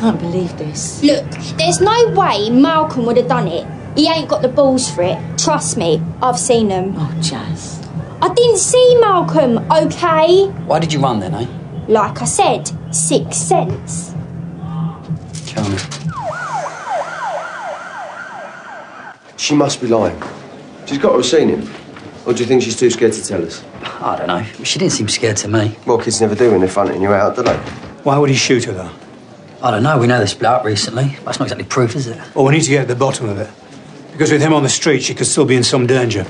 can't believe this. Look, there's no way Malcolm would have done it. He ain't got the balls for it. Trust me, I've seen them. Oh, Jazz. I didn't see Malcolm, okay? Why did you run then, eh? Like I said, six cents. Tell me. She must be lying. She's got to have seen him. Or do you think she's too scared to tell us? I don't know. She didn't seem scared to me. Well, kids never do when they're fronting you out, do they? Why would he shoot her, though? I don't know. We know this up recently. That's not exactly proof, is it? Well, we need to get at the bottom of it. Because with him on the street, she could still be in some danger.